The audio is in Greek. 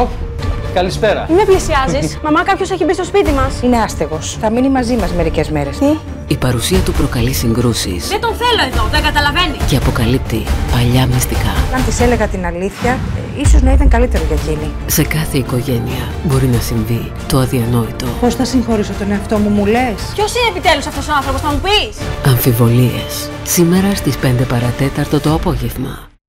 Οπ, καλησπέρα. Μην με πλησιάζεις. Μαμά, κάποιος έχει μπει στο σπίτι μας. Είναι άστεγος. Θα μείνει μαζί μας μερικές μέρες. Τι; Η παρουσία του προκαλεί συγκρούσεις Δεν τον θέλω εδώ, δεν καταλαβαίνει. και αποκαλύπτει παλιά μυστικά. Αν της έλεγα την αλήθεια, ίσως να ήταν καλύτερο για εκείνη. Σε κάθε οικογένεια μπορεί να συμβεί το αδιανόητο. Πώς θα συγχωρήσω τον εαυτό μου, μου λες; Ποιος είναι επιτέλους αυτός ο άνθρωπος, θα μου πεις; Αμφιβολίες. Σήμερα στις 5 παρατέταρτο το απόγευμα.